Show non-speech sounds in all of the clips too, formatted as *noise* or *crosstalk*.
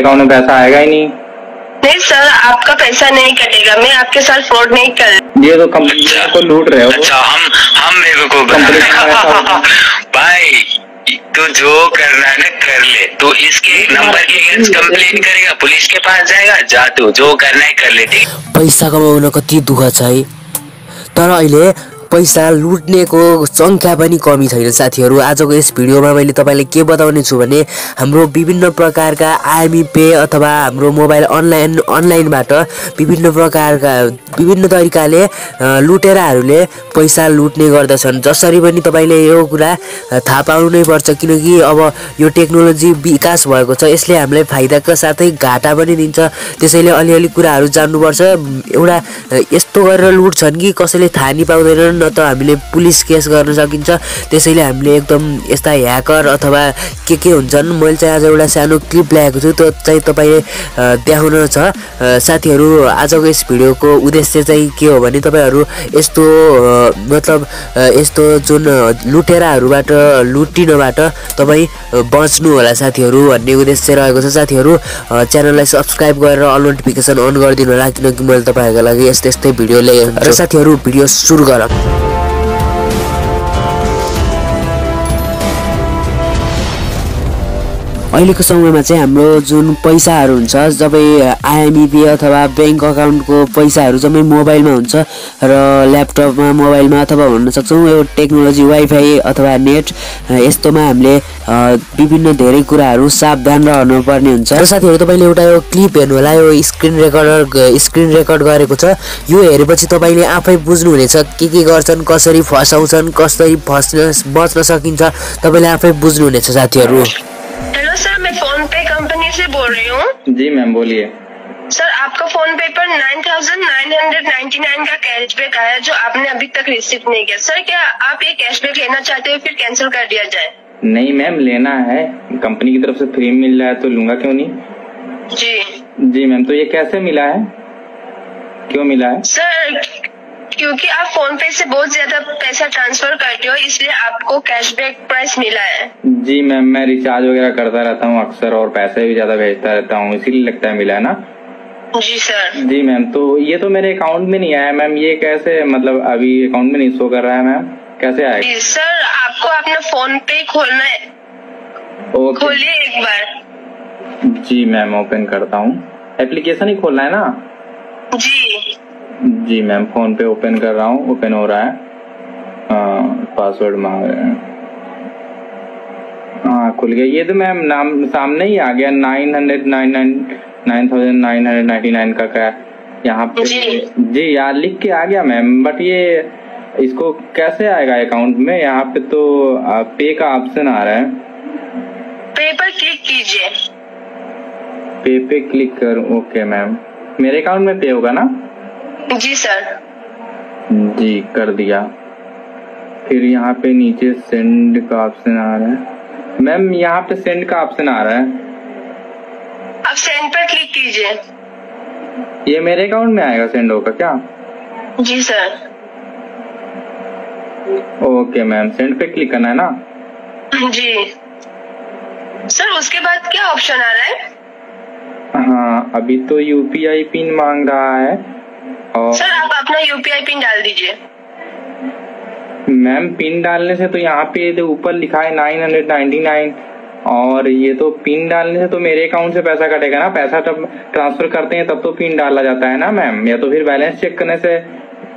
Account में पैसा आएगा ही नहीं। नहीं सर आपका पैसा नहीं कटेगा। मैं आपके साथ फ्रॉड नहीं कर ये तो कंपनी को लूट रहे हो। अच्छा हम हम बेवकूफ़ कंपनी। भाई तू जो करना है ना कर ले। तू इसके नंबर के अगेंस्ट कंप्लेन करेगा पुलिस के पास जाएगा जा तू। जो करना है कर ले ठीक? पैसा कमाउन कति दुःख छ है तर अहिले पैसा लुट्नेको सङ्ख्या पनि कमी छैन साथीहरू। आजको यस भिडियोमा मैले तपाईँलाई के बताउने छु भने हाम्रो विभिन्न प्रकारका आइएमई पे अथवा हाम्रो मोबाइल अनलाइन अनलाइनबाट विभिन्न प्रकारका विभिन्न तरिकाले लुटेराहरूले पैसा लुट्ने गर्दछन्। जसरी पनि तपाईँले यो कुरा थाहा पाउनु नै पर्छ किनकि अब यो टेक्नोलोजी विकास भएको छ यसले हामीलाई फाइदाका साथै घाटा पनि दिन्छ। त्यसैले अलिअलि कुराहरू जान्नुपर्छ। एउटा यस्तो गरेर लुट्छन् कि कसैले थाहा नि पाउँदैनन्। न त हामीले पुलिस केस गर्न सकिन्छ। त्यसैले हामीले एकदम यस्ता ह्याकर अथवा के के हुन्छन् मैले चाहिँ आज एउटा सानो क्लिप ल्याएको छु त्यो चाहिँ तपाईँ देखाउन छ। साथीहरू आजको यस भिडियोको उद्देश्य चाहिँ के हो भने तपाईँहरू यस्तो मतलब यस्तो जुन लुटेराहरूबाट लुटिनबाट तपाईँ बच्नु होला साथीहरू भन्ने उद्देश्य रहेको छ। साथीहरू च्यानललाई सब्सक्राइब गरेर अल नोटिफिकेसन अन गरिदिनु होला किनकि मैले तपाईँहरूको लागि यस्तै यस्तै भिडियो ल्याएँ र साथीहरू भिडियो सुरु गरौँ। अहिलेको समयमा चाहिँ हाम्रो जुन पैसाहरू हुन्छ जबै आइएमइपी अथवा ब्याङ्क अकाउन्टको पैसाहरू जम्मै मोबाइलमा हुन्छ र ल्यापटपमा मोबाइलमा अथवा भन्न सक्छौँ यो टेक्नोलोजी वाइफाई अथवा नेट यस्तोमा हामीले विभिन्न धेरै कुराहरू सावधान रहनुपर्ने हुन्छ। र साथीहरू तपाईँले एउटा यो क्लिप हेर्नु होला यो स्क्रिन रेकर्डर स्क्रिन रेकर्ड गरेको छ। यो हेरेपछि तपाईँले आफै बुझ्नुहुनेछ के के गर्छन् कसरी फसाउँछन् कसरी फस्न बच्न सकिन्छ। तपाईँले आफै बुझ्नुहुनेछ साथीहरू। हेलो सर मैं फ़ोन पे कंपनी से बोल रही हूँ। जी मैम बोलिए। सर आपका फ़ोन पे पर nine thousand nine hundred ninety nine का कैशबैक आया जो आपने अभी तक रिसीव नहीं किया। सर क्या आप ये कैशबैक लेना चाहते हो फिर कैंसिल कर दिया जाए? नहीं मैम लेना है। कंपनी की तरफ़ से फ्री मिल रहा है तो लूँगा क्यों नहीं? जी। जी मैम तो ये कैसे मिला है? क्यों मिला है? सर क्योंकि आप फ़ोन पे से बहुत ज़्यादा पैसा ट्रांसफ़र करते हो इसलिए आपको कैशबैक प्राइस मिला है। जी मैम मैं रिचार्ज वगैरह करता रहता हूँ अक्सर और पैसे भी ज़्यादा भेजता रहता हूँ इसीलिए लगता है मिला है ना? जी सर जी मैम तो ये तो मेरे अकाउंट में नहीं आया मैम ये कैसे मतलब अभी अकाउंट में नहीं शो कर रहा है मैम? कैसे आया? जी सर आपको अपना फ़ोन पे खोलना है। खोलिए एक बार। जी मैम ओपन करता हूँ। एप्लीकेशन ही खोलना है ना? जी। जी मैम फ़ोन पे ओपन कर रहा हूँ ओपन हो रहा है। पासवर्ड मांग रहे हैं। हाँ खुल गया। ये तो मैम नाम सामने ही आ गया nine hundred nine nine nine thousand nine hundred ninety nine का क्या यहाँ पे जी। जी यार लिख के आ गया मैम बट ये इसको कैसे आएगा अकाउंट में? यहाँ पे तो पे का ऑप्शन आ रहा है। पे पर क्लिक कीजिए। पे पे क्लिक कर ओके मैम। मेरे अकाउंट में पे होगा ना? जी सर। जी कर दिया। फिर यहाँ पे नीचे सेंड का ऑप्शन आ रहा है। मैम यहाँ पे सेंड का ऑप्शन आ रहा है। अब सेंड पर क्लिक कीजिए। ये मेरे अकाउंट में आएगा सेंड होगा क्या? जी सर। ओके मैम सेंड पे क्लिक करना है ना? जी। सर उसके बाद क्या ऑप्शन आ रहा है? हाँ अभी तो यूपीआई पिन मांग रहा है। सर आप अपना यूपीआई पिन डाल दीजिए। मैम पिन डालने से तो यहाँ पे तो ऊपर लिखा है नाइन हंड्रेड नाइन्टी नाइन और ये तो पिन डालने से तो मेरे अकाउंट से पैसा कटेगा ना। पैसा जब ट्रांसफ़र करते हैं तब तो पिन डाला जाता है ना मैम? या तो फिर बैलेंस चेक करने से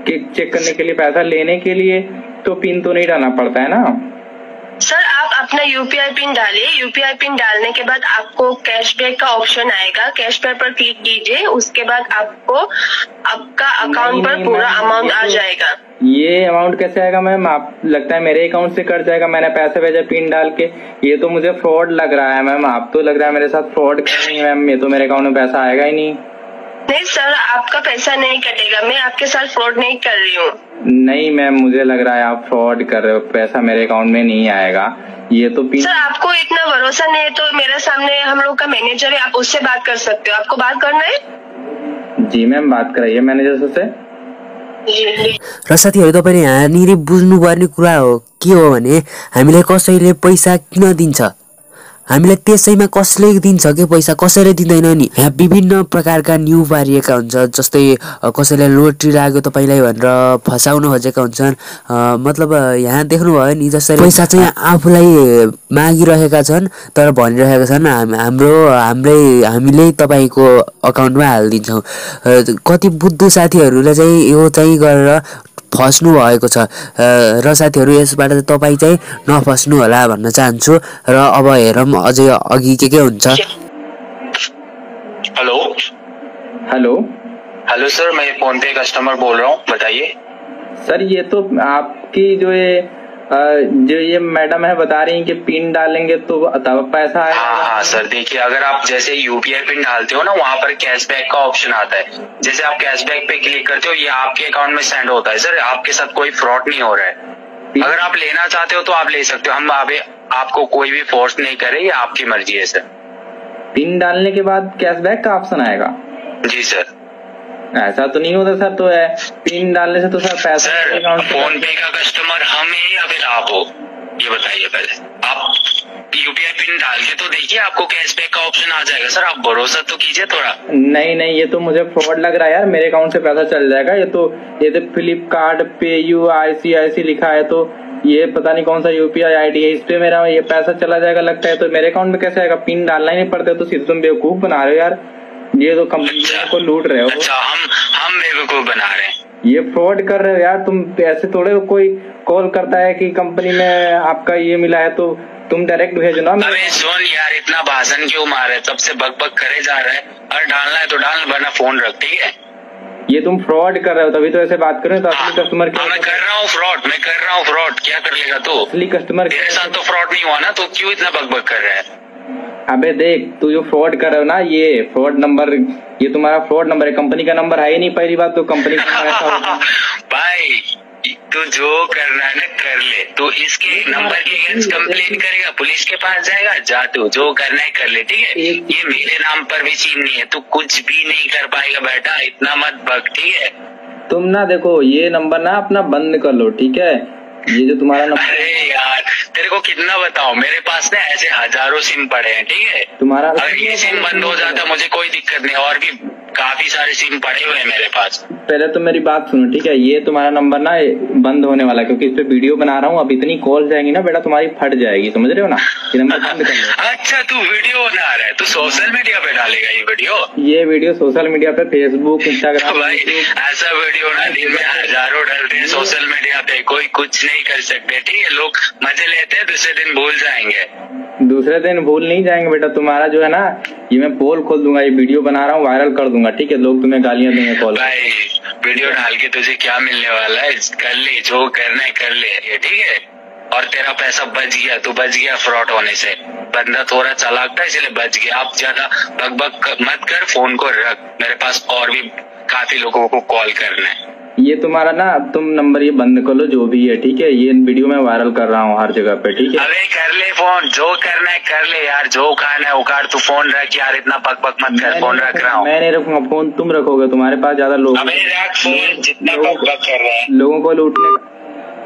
चेक करने के लिए पैसा लेने के लिए तो पिन तो नहीं डालना पड़ता है ना? सर आप अपना यूपीआई पिन डालिए। यूपीआई पिन डालने के बाद आपको कैशबैक का ऑप्शन आएगा। कैशबैक पर क्लिक कीजिए। उसके बाद आपको आपका अकाउंट पर पूरा अमाउंट आ जाएगा। ये अमाउंट कैसे आएगा मैम? आप लगता है मेरे अकाउंट से कट जाएगा। मैंने पैसे भेजा पिन डाल के। ये तो मुझे फ्रॉड लग रहा है मैम। आप तो लग रहा है मेरे साथ फ्रॉड कर रही है मैम। ये तो मेरे अकाउंट में पैसा आएगा ही नहीं। नहीं सर आपका पैसा नहीं कटेगा। मैं आपके साथ फ्रॉड नहीं कर रही हूँ। नहीं मैम मुझे लग रहा है आप फ्रॉड कर रहे हो। पैसा मेरे अकाउंट में नहीं आएगा। ये तो पिन सर आपको इतना भरोसा नहीं है तो मेरे सामने हम लोग का मैनेजर है आप उससे बात कर सकते हो। आपको बात करना है? जी मैम बात कराइए मैनेजर से र साथीहरू तपाईँले यहाँनिर बुझ्नुपर्ने कुरा हो के हो भने हामीले कसैले पैसा किन दिन्छ? हामीलाई त्यसैमा कसले दिन्छ के पैसा? कसैले दिँदैन नि। यहाँ विभिन्न प्रकारका न्यु पारिएका हुन्छ जस्तै कसैलाई लोट्री लाग्यो तपाईँलाई भनेर फसाउन खोजेका हुन्छन्। मतलब यहाँ देख्नुभयो नि जसरी पैसा चाहिँ आफूलाई मागिरहेका छन् तर भनिरहेका छन्। हाम- हाम्रो हाम्रै हामीले तपाईँको अकाउन्टमा हालिदिन्छौँ। कति बुद्धु साथीहरूले चाहिँ यो चाहिँ गरेर फस्नु भएको छ। र साथीहरू यसबाट चाहिँ तपाईँ चाहिँ नफस्नु होला भन्न चाहन्छु। र अब हेरौँ अझै अघि के के हुन्छ। हेलो? हेलो? हेलो सर मैं फोन पे कस्टमर बोल रहा हूँ बताइए। सर ये तो आपकी जो ये अ, जो ये मैडम है बता रही हैं कि पिन डालेंगे तो तब पैसा हाँ आएगा। हाँ सर देखिए अगर आप जैसे यूपीआई पिन डालते हो ना वहाँ पर कैशबैक का ऑप्शन आता है। जैसे आप कैशबैक पे क्लिक करते हो ये आपके अकाउंट में सेंड होता है सर। आपके साथ कोई फ्रॉड नहीं हो रहा है। अगर आप लेना चाहते हो तो आप ले सकते हो। हम अभी आपको कोई भी फोर्स नहीं करे ये आपकी मर्ज़ी है सर। पिन डालने के बाद कैशबैक का ऑप्शन आएगा। जी सर। ऐसा तो नहीं होता सर तो है। पिन डालने से तो सर पैसा सर फ़ोन पे का कस्टमर हम हैं या फिर आप हो ये बताइए पहले। आप यूपीआई पिन डाल के तो देखिए आपको कैशबैक का ऑप्शन आ जाएगा। सर आप भरोसा तो कीजिए थोड़ा। नहीं नहीं ये तो मुझे फ्रॉड लग रहा है यार। मेरे अकाउंट से पैसा चल जाएगा। ये तो ये तो फ्लिपकार्ट पे यू आई सी आई सी लिखा है तो ये पता नहीं कौन सा यूपीआई आईडी है। इस पे मेरा ये पैसा चला जाएगा लगता है तो मेरे अकाउंट में कैसे आएगा? पिन डालना ही नहीं पड़ता तो सीधे तुम बेवकूफ़ बना रहे हो यार। ये तो कंपनी को लूट रहे हो। अच्छा हम बेवकूफ़ बना रहे हैं। ये फ्रॉड कर रहे हो यार तुम ऐसे थोड़े कोई कॉल करता है कि कंपनी में आपका ये मिला है तो तुम डायरेक्ट भेजो ना अबे सुन यार इतना भाषण क्यों मार रहे तब से बक बक करे जा रहा है। और डालना है तो डाल वरना फ़ोन रख ठीक है? ये तुम फ्रॉड कर रहे हो तभी तो ऐसे बात कर रहे हो तो हाँ, असली कस्टमर हाँ, मैं क्या कर रहा हूँ फ्रॉड मैं कर रहा हूँ फ्रॉड क्या कर लेगा तू? असली कस्टमर तेरे साथ तो फ्रॉड नहीं हुआ ना तो क्यों इतना बक बक कर रहा है? अबे देख तू जो फ्रॉड कर रहे हो ना ये फ्रॉड नंबर ये तुम्हारा फ्रॉड नंबर है। कंपनी का नंबर है ही नहीं पहली बात तो कंपनी का *laughs* भाई तू जो करना है ना कर ले। तू इसके नंबर के अगेंस्ट कंप्लेन करेगा पुलिस के पास जाएगा जा तू। जो करना है कर ले ठीक है? ये मेरे नाम पर भी चीन नहीं है। तू कुछ भी नहीं कर पाएगा बेटा। इतना मत भग ठीक है? तुम ना देखो ये नंबर ना अपना बंद कर लो ठीक है? ये जो तुम्हारा नंबर अरे यार तेरे को कितना बताओ मेरे पास ना ऐसे हज़ारों सिम पड़े हैं ठीक है? तुम्हारा अगर ये सिम बंद हो जाता मुझे कोई दिक्कत नहीं और भी काफ़ी सारे सिम पड़े हुए हैं मेरे पास। पहले तो मेरी बात सुनो ठीक है? ये तुम्हारा नंबर ना बंद होने वाला है, क्योंकि इस पे वीडियो बना रहा हूँ अब इतनी कॉल जाएँगी ना बेटा तुम्हारी फट जाएगी समझ रहे हो ना? ये नंबर बंद कर *laughs* अच्छा तू वीडियो बना रहा है तू सोशल मीडिया पे डालेगा ये वीडियो? ये वीडियो सोशल मीडिया पे फेसबुक इंस्टाग्राम *laughs* भाई ऐसा वीडियो ना दिन में हज़ारों डालते हैं सोशल मीडिया पे कोई कुछ नहीं कर सकते ठीक है? लोग मज़े लेते हैं दूसरे दिन भूल जाएँगे। दूसरे दिन भूल नहीं जाएँगे बेटा तुम्हारा जो है ना ये मैं पोल खोल दूँगा ये वीडियो बना रहा हूँ वायरल कर दूँगा ठीक है? लोग तुम्हें गालियाँ देंगे कॉल भाई वीडियो डाल के तुझे क्या मिलने वाला है? कर ले जो करना है कर ले ठीक है? और तेरा पैसा बच गया तू बच गया फ्रॉड होने से। बंदा थोड़ा चालाक था इसलिए बच गया। आप ज़्यादा बक मत कर फ़ोन को रख। मेरे पास और भी काफ़ी लोगों को कॉल करना है। ये तुम्हारा ना तुम नंबर ये बंद कर लो जो भी है ठीक है? ये वीडियो मैं वायरल कर रहा हूँ हर जगह पे ठीक है? अबे कर ले फ़ोन जो करना है कर ले यार जो खाना है उखाड़ तू फ़ोन रख यार इतना बक बक मत कर फ़ोन रख रहा हूँ। मैं नहीं रखूँगा फ़ोन तुम रखोगे तुम्हारे पास ज़्यादा लोग अबे रख फ़ोन जितना बक बक कर रहा है। लोगों को लूटने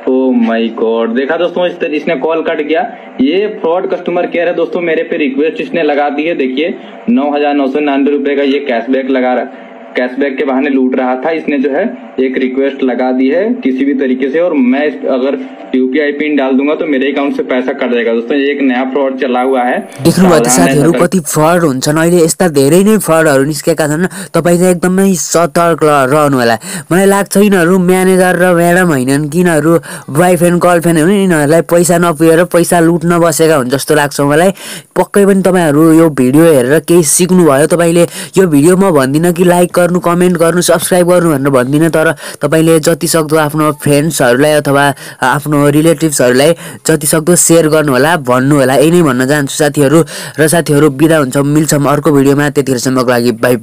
ओ माय गॉड देखा दोस्तों इस इसने कॉल कट गया ये फ्रॉड कस्टमर केयर है दोस्तों मेरे पे रिक्वेस्ट इसने लगा दी है देखिए। नौ हज़ार नौ सौ निन्यानवे रुपए का ये कैशबैक लगा रहा कैशबैक के बहाने लूट रहा था इसने जो है एक रिक्वेस्ट लगा दी है किसी भी तरीके से और मैं अगर यूपीआई पिन डाल दूंगा तो मेरे अकाउंट से पैसा कट जाएगा। दोस्तों एक नया फ्रॉड चला हुआ है। त सावधान साथीहरू है कति फ्रड हुन्छन्। अहिले यस्ता धेरै नै फ्रडहरू निस्केका छन्। तपाईँ चाहिँ एकदमै सतर्क रहनु होला मलाई लाग्छ यिनीहरू म्यानेजर र म्याडम होइनन्। कि यिनीहरू वाइफ एन्ड गर्लफ्रेन्ड हो यिनीहरूलाई पैसा नपुगेर पैसा लुट्न बसेका हुन् जस्तो लाग्छ मलाई। पक्कै पनि तपाईँहरू यो भिडियो हेरेर केही सिक्नुभयो। तपाईँले यो भिडियो म भन्दिनँ कि लाइक गर्नु कमेन्ट गर्नु सब्सक्राइब गर्नु भनेर भन्दिनँ तर तपाईँले जति सक्दो आफ्नो फ्रेन्ड्सहरूलाई अथवा आफ्नो रिलेटिभ्सहरूलाई जति सक्दो सेयर गर्नु होला भन्नु होला यही नै भन्न चाहन्छु साथीहरू। र साथीहरू बिदा हुन्छौँ। मिल्छौँ अर्को भिडियोमा। त्यतिखेरसम्मको लागि बाई